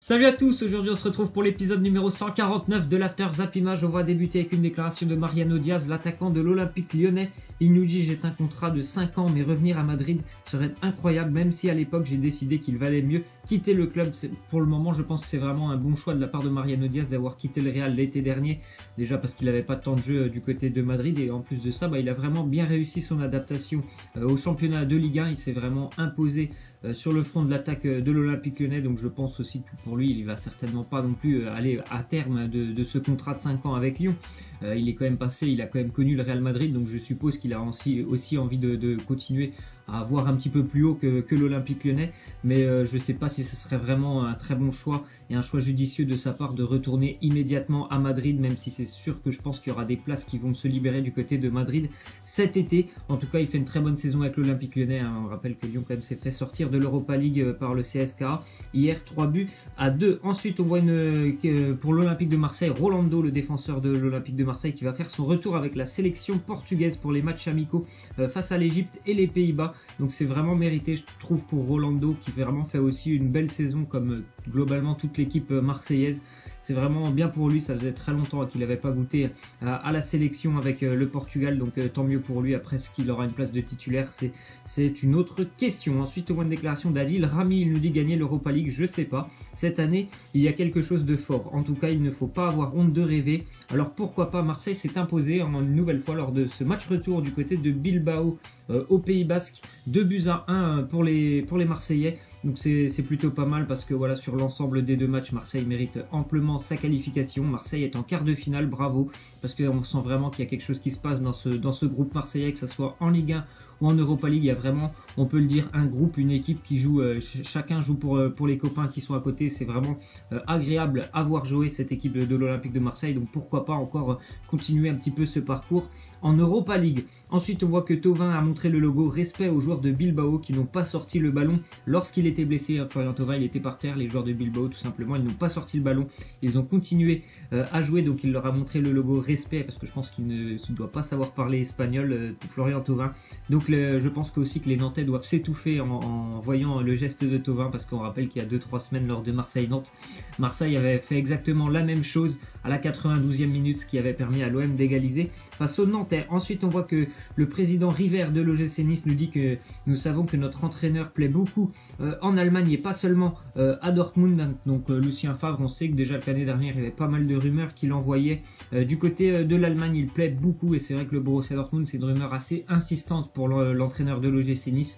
Salut à tous, aujourd'hui on se retrouve pour l'épisode numéro 149 de l'After Zap Image. On va débuter avec une déclaration de Mariano Diaz, l'attaquant de l'Olympique lyonnais. Il nous dit j'ai un contrat de 5 ans mais revenir à Madrid serait incroyable même si à l'époque j'ai décidé qu'il valait mieux quitter le club. Pour le moment je pense que c'est vraiment un bon choix de la part de Mariano Diaz d'avoir quitté le Real l'été dernier. Déjà parce qu'il n'avait pas de temps de jeu euh, du côté de Madrid et en plus de ça bah, il a vraiment bien réussi son adaptation euh, au championnat de Ligue 1. Il s'est vraiment imposé euh, sur le front de l'attaque de l'Olympique lyonnais donc je pense aussi que pour lui il va certainement pas non plus aller à terme de, ce contrat de 5 ans avec Lyon. il est quand même passé, il a quand même connu le Real Madrid donc je suppose qu'il il a aussi, envie de, continuer à voir un petit peu plus haut que, l'Olympique lyonnais. Mais euh, je ne sais pas si ce serait vraiment un très bon choix et un choix judicieux de sa part de retourner immédiatement à Madrid, même si c'est sûr que je pense qu'il y aura des places qui vont se libérer du côté de Madrid cet été. En tout cas, il fait une très bonne saison avec l'Olympique lyonnais. Hein. On rappelle que Lyon quand même s'est fait sortir de l'Europa League euh, par le CSKA. Hier, 3 buts à 2. Ensuite, on voit une, pour l'Olympique de Marseille, Rolando, le défenseur de l'Olympique de Marseille, qui va faire son retour avec la sélection portugaise pour les matchs amicaux euh, face à l'Egypte et les Pays-Bas. Donc c'est vraiment mérité, je trouve, pour Rolando, qui vraiment fait aussi une belle saison comme euh, globalement toute l'équipe euh, marseillaise. C'est vraiment bien pour lui, ça faisait très longtemps qu'il n'avait pas goûté à, la sélection avec le Portugal, donc tant mieux pour lui. Après, ce qu'il aura une place de titulaire, c'est une autre question. Ensuite, au moins de déclaration d'Adil, Rami, il nous dit gagner l'Europa League, je sais pas. Cette année, il y a quelque chose de fort. En tout cas, il ne faut pas avoir honte de rêver. Alors pourquoi pas Marseille s'est imposé en une nouvelle fois lors de ce match retour du côté de Bilbao euh, au Pays Basque. 2 buts à 1 pour les, pour les Marseillais. Donc c'est plutôt pas mal parce que voilà sur l'ensemble des deux matchs, Marseille mérite amplement sa qualification. Marseille est en quart de finale, bravo. Parce qu'on sent vraiment qu'il y a quelque chose qui se passe dans ce, dans ce groupe marseillais, que ce soit en Ligue 1 ou en Europa League, il y a vraiment, on peut le dire, un groupe, une équipe qui joue, euh, chacun joue pour, euh, pour les copains qui sont à côté. C'est vraiment euh, agréable à voir jouer cette équipe de, l'Olympique de Marseille. Donc pourquoi pas encore continuer un petit peu ce parcours en Europa League. Ensuite, on voit que Tovin a montré le logo respect aux joueurs de Bilbao qui n'ont pas sorti le ballon lorsqu'il était blessé. Florian Tovin, il était par terre. Les joueurs de Bilbao, tout simplement, ils n'ont pas sorti le ballon. Ils ont continué à jouer. Donc il leur a montré le logo respect parce que je pense qu'il ne doit pas savoir parler espagnol, Florian Tovin. Donc je pense aussi que les Nantais doivent s'étouffer en, voyant le geste de Tovin parce qu'on rappelle qu'il y a 2-3 semaines lors de Marseille-Nantes, Marseille avait fait exactement la même chose à la 92e minute, ce qui avait permis à l'OM d'égaliser face aux Nantais. Ensuite, on voit que le président River de l'OGC Nice nous dit que nous savons que notre entraîneur plaît beaucoup euh, en Allemagne et pas seulement euh, à Dortmund. Donc euh, Lucien Favre, on sait que déjà l'année dernière, il y avait pas mal de rumeurs qu'il envoyait du côté de l'Allemagne. Il plaît beaucoup et c'est vrai que le Borussia Dortmund, c'est une rumeur assez insistante pour l'entraîneur de l'OGC Nice.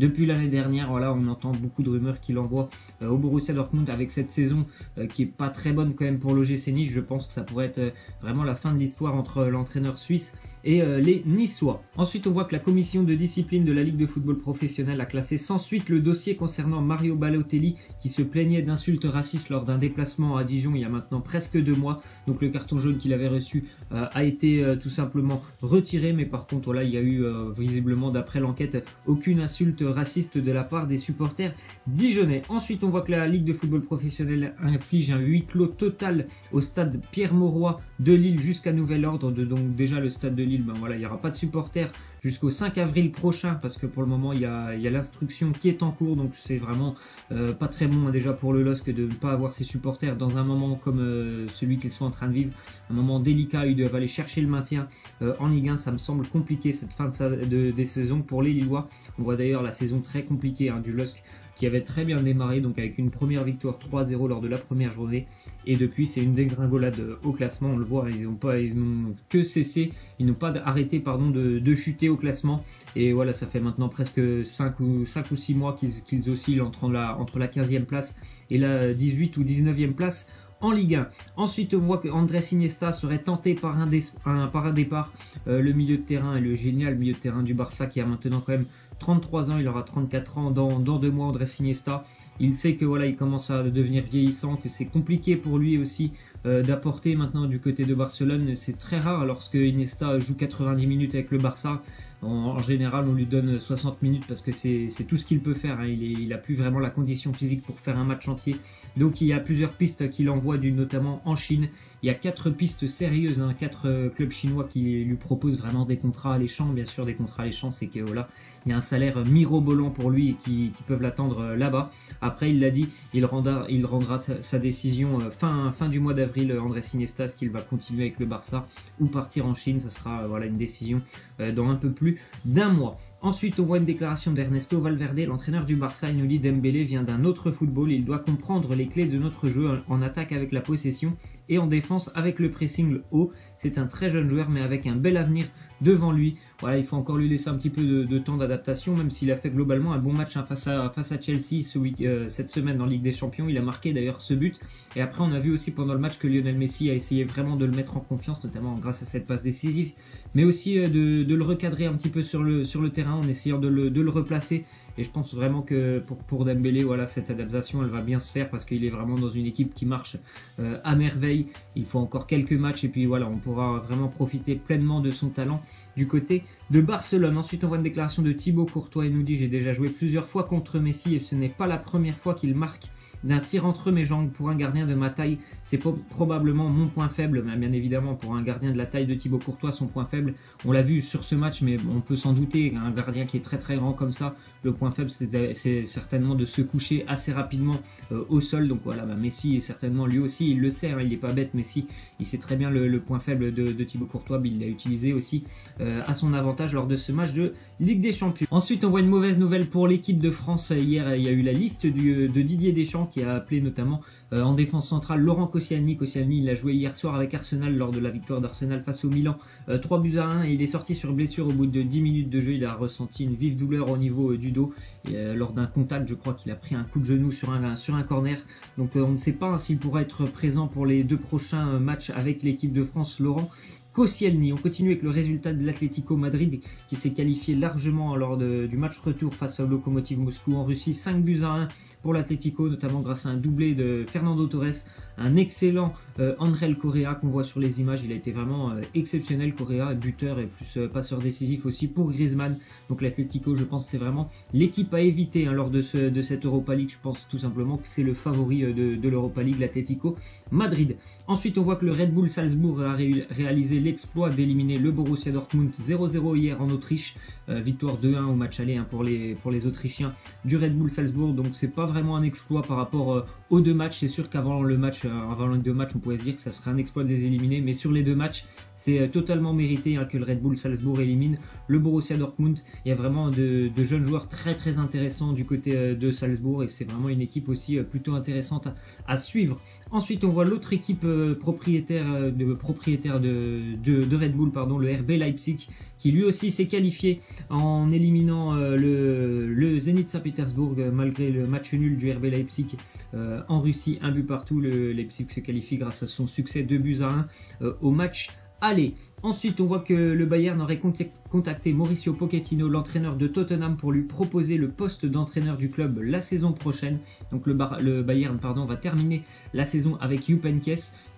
Depuis l'année dernière, voilà, on entend beaucoup de rumeurs qu'il envoie au Borussia Dortmund avec cette saison qui est pas très bonne quand même pour l'OGC Nice. Je pense que ça pourrait être vraiment la fin de l'histoire entre l'entraîneur suisse et euh, les Niçois. Ensuite, on voit que la commission de discipline de la Ligue de football professionnel a classé sans suite le dossier concernant Mario Balotelli qui se plaignait d'insultes racistes lors d'un déplacement à Dijon il y a maintenant presque deux mois. Donc le carton jaune qu'il avait reçu euh, a été euh, tout simplement retiré, mais par contre, voilà, il y a eu visiblement, d'après l'enquête, aucune insulte raciste de la part des supporters dijonnais. Ensuite, on voit que la Ligue de football professionnel inflige un huis clos total au stade Pierre-Mauroy de Lille jusqu'à nouvel ordre. Donc déjà le stade de ben voilà, il n'y aura pas de supporters jusqu'au 5 avril prochain parce que pour le moment il y a, l'instruction qui est en cours donc c'est vraiment euh, pas très bon hein, déjà pour le LOSC de ne pas avoir ses supporters dans un moment comme euh, celui qu'ils sont en train de vivre, un moment délicat, ils doivent aller chercher le maintien euh, en Ligue 1, ça me semble compliqué cette fin de, des saisons pour les Lillois. On voit d'ailleurs la saison très compliquée hein, du LOSC qui avait très bien démarré, donc avec une première victoire 3-0 lors de la première journée. Et depuis, c'est une dégringolade au classement. On le voit, ils n'ont pas, ils n'ont que cessé, ils n'ont pas arrêté, pardon, de, chuter au classement. Et voilà, ça fait maintenant presque 5 ou, 5 ou 6 mois qu'ils oscillent entre la, entre la 15e place et la 18 ou 19e place en Ligue 1. Ensuite, on voit que Andrés Iniesta serait tenté par un, par un départ. Euh, le milieu de terrain et le génial milieu de terrain du Barça qui a maintenant quand même 33 ans, il aura 34 ans dans, dans deux mois, André Iniesta. Il sait que voilà, il commence à devenir vieillissant, que c'est compliqué pour lui aussi euh, d'apporter maintenant du côté de Barcelone. C'est très rare lorsque Iniesta joue 90 minutes avec le Barça. En, général, on lui donne 60 minutes parce que c'est tout ce qu'il peut faire. Hein. Il, n'a plus vraiment la condition physique pour faire un match entier. Donc il y a plusieurs pistes qu'il envoie, notamment en Chine. Il y a quatre pistes sérieuses, hein, quatre euh, clubs chinois qui lui proposent vraiment des contrats alléchants. Bien sûr, des contrats alléchants, c'est que il y a un salaire mirobolant pour lui et qui, peuvent l'attendre euh, là-bas. Après, il l'a dit, il rendra, sa décision fin, fin du mois d'avril. André Sinestas qu'il va continuer avec le Barça ou partir en Chine. Ça sera une décision dans un peu d'un mois. Ensuite, on voit une déclaration d'Ernesto Valverde, l'entraîneur du Barça. Il nous Dembélé vient d'un autre football. Il doit comprendre les clés de notre jeu en attaque avec la possession et en défense avec le pressing haut. C'est un très jeune joueur, mais avec un bel avenir devant lui. Voilà, il faut encore lui laisser un petit peu de, temps d'adaptation, même s'il a fait globalement un bon match hein, face, à, Chelsea euh, cette semaine en Ligue des Champions. Il a marqué d'ailleurs ce but. Et après, on a vu aussi pendant le match que Lionel Messi a essayé vraiment de le mettre en confiance, notamment grâce à cette passe décisive, mais aussi euh, de, le recadrer un petit peu sur le, terrain en essayant de le replacer et je pense vraiment que pour, pour Dembélé, voilà, cette adaptation, elle va bien se faire parce qu'il est vraiment dans une équipe qui marche euh, à merveille. Il faut encore quelques matchs et puis voilà, on pourra vraiment profiter pleinement de son talent du côté de Barcelone. Ensuite, on voit une déclaration de Thibaut Courtois. Il nous dit J'ai déjà joué plusieurs fois contre Messi et ce n'est pas la première fois qu'il marque d'un tir entre mes jambes pour un gardien de ma taille. C'est probablement mon point faible, mais bien évidemment pour un gardien de la taille de Thibaut Courtois, son point faible, on l'a vu sur ce match, mais on peut s'en douter, un gardien qui est très très grand comme ça, le point faible c'est certainement de se coucher assez rapidement euh, au sol. Donc voilà, bah, Messi est certainement lui aussi, il le sait, hein, il n'est pas bête, Messi, il sait très bien le, point faible de, Thibaut Courtois, mais il l'a utilisé aussi euh, à son avantage lors de ce match de Ligue des Champions. Ensuite, on voit une mauvaise nouvelle pour l'équipe de France. Hier, il y a eu la liste de Didier Deschamps qui a appelé notamment euh, en défense centrale Laurent Koscielny. Koscielny, il a joué hier soir avec Arsenal lors de la victoire d'Arsenal face au Milan. 3 euh, buts à 1 et il est sorti sur blessure au bout de 10 minutes de jeu. Il a ressenti une vive douleur au niveau euh, du dos. Lors d'un contact, je crois qu'il a pris un coup de genou sur un, sur un corner. Donc on ne sait pas s'il pourra être présent pour les deux prochains matchs avec l'équipe de France, Laurent. Koscielny. On continue avec le résultat de l'Atlético Madrid qui s'est qualifié largement lors du match retour face au Lokomotiv Moscou en Russie. 5 buts à 1 pour l'Atlético, notamment grâce à un doublé de Fernando Torres, un excellent euh, Correa qu'on voit sur les images. Il a été vraiment euh, exceptionnel, Correa, buteur et plus euh, passeur décisif aussi pour Griezmann. Donc l'Atlético, je pense, c'est vraiment l'équipe à éviter hein, lors de, ce, de cette Europa League. Je pense tout simplement que c'est le favori de, de l'Europa League, l'Atlético Madrid. Ensuite, on voit que le Red Bull Salzbourg a réalisé l'exploit d'éliminer le Borussia Dortmund 0-0 hier en Autriche. victoire 2-1 au match aller hein, pour, les, pour les Autrichiens du Red Bull Salzbourg. Donc c'est pas vraiment un exploit par rapport euh, aux deux matchs. C'est sûr qu'avant le match, euh, avant les deux matchs, on pourrait se dire que ça serait un exploit de les éliminer, mais sur les deux matchs, c'est euh, totalement mérité hein, que le Red Bull Salzbourg élimine le Borussia Dortmund. Il y a vraiment de, jeunes joueurs très très intéressants du côté de Salzbourg et c'est vraiment une équipe aussi plutôt intéressante à, suivre. Ensuite, on voit l'autre équipe propriétaire de propriétaire de, de, Red Bull, pardon, le RB Leipzig, qui lui aussi s'est qualifié en éliminant le, le Zenit Saint-Pétersbourg malgré le match nul du RB Leipzig euh, en Russie, un but partout. Le Leipzig se qualifie grâce à son succès 2 buts à 1 euh, au match aller. Ensuite, on voit que le Bayern aurait contacté Mauricio Pochettino, l'entraîneur de Tottenham, pour lui proposer le poste d'entraîneur du club la saison prochaine. Donc le, Bayern pardon, va terminer la saison avec Jupp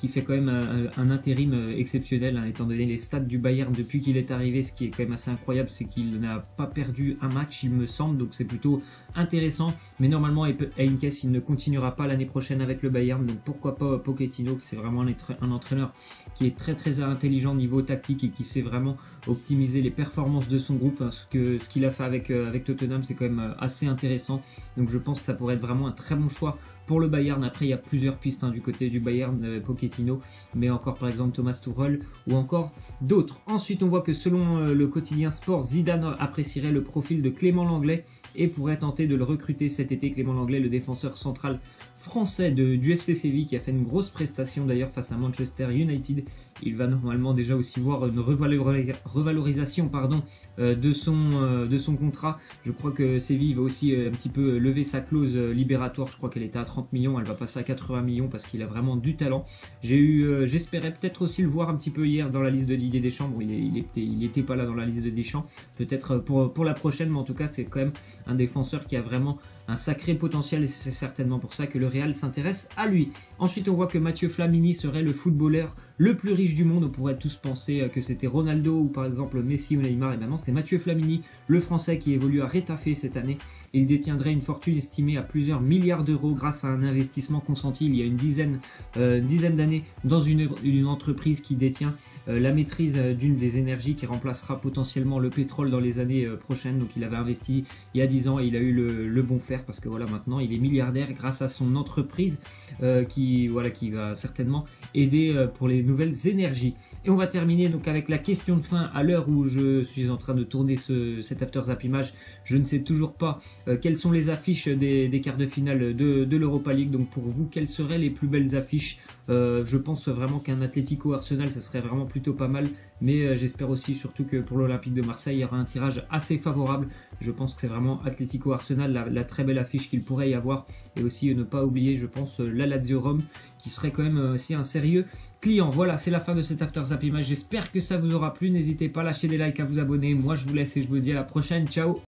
qui fait quand même un, intérim euh, exceptionnel, hein, étant donné les stats du Bayern depuis qu'il est arrivé. Ce qui est quand même assez incroyable, c'est qu'il n'a pas perdu un match, il me semble, donc c'est plutôt intéressant. Mais normalement, Heinkes, il ne continuera pas l'année prochaine avec le Bayern, donc pourquoi pas Pochettino, c'est vraiment un entraîneur qui est très très intelligent au niveau et qui sait vraiment optimiser les performances de son groupe. Ce que ce qu'il a fait avec, euh, avec Tottenham, c'est quand même euh, assez intéressant. Donc je pense que ça pourrait être vraiment un très bon choix pour le Bayern. Après, il y a plusieurs pistes hein, du côté du Bayern, euh, Pochettino, mais encore par exemple Thomas Tuchel ou encore d'autres. Ensuite, on voit que selon le quotidien Sport, Zidane apprécierait le profil de Clément Langlais et pourrait tenter de le recruter cet été. Clément Langlais, le défenseur central français du FC Séville qui a fait une grosse prestation d'ailleurs face à Manchester United. Il va normalement déjà aussi voir une revalorisation euh, de, son, euh, de son contrat. Je crois que Séville va aussi euh, un petit peu lever sa clause libératoire. Je crois qu'elle était à 30 millions, elle va passer à 80 millions parce qu'il a vraiment du talent. J'espérais peut-être aussi le voir un petit peu hier dans la liste de Didier Deschamps. Bon, il, était, il était pas là dans la liste de Deschamps. Peut-être pour, pour la prochaine, mais en tout cas c'est quand même un défenseur qui a vraiment un sacré potentiel et c'est certainement pour ça que le Real s'intéresse à lui. Ensuite, on voit que Mathieu Flamini serait le footballeur le plus riche du monde. On pourrait tous penser que c'était Ronaldo ou par exemple Messi ou Neymar. Et maintenant, c'est Mathieu Flamini, le Français qui évolue à Retafe cette année. Il détiendrait une fortune estimée à plusieurs milliards d'euros grâce à un investissement consenti il y a une dizaine, euh, dizaine d'années dans une, entreprise qui détient euh, la maîtrise euh, d'une des énergies qui remplacera potentiellement le pétrole dans les années prochaines. Donc il avait investi il y a 10 ans et il a eu le, le bon parce que voilà maintenant il est milliardaire grâce à son entreprise qui, voilà, qui va certainement aider pour les nouvelles énergies. Et on va terminer donc avec la question de fin à l'heure où je suis en train de tourner ce, cet After Zap Image. Je ne sais toujours pas euh, quelles sont les affiches des, quarts de finale de, de l'Europa League. Donc pour vous, quelles seraient les plus belles affiches euh, Je pense vraiment qu'un Atlético Arsenal, ça serait vraiment plutôt pas mal. Mais euh, j'espère aussi surtout que pour l'Olympique de Marseille, il y aura un tirage assez favorable. Je pense que c'est vraiment Atlético Arsenal, la, très belle affiche qu'il pourrait y avoir. Et aussi ne pas oublier, je pense, la Lazio Rome, qui serait quand même aussi un sérieux client. Voilà, c'est la fin de cet After Zap Image. J'espère que ça vous aura plu. N'hésitez pas à lâcher des likes, à vous abonner. Moi, je vous laisse et je vous dis à la prochaine. Ciao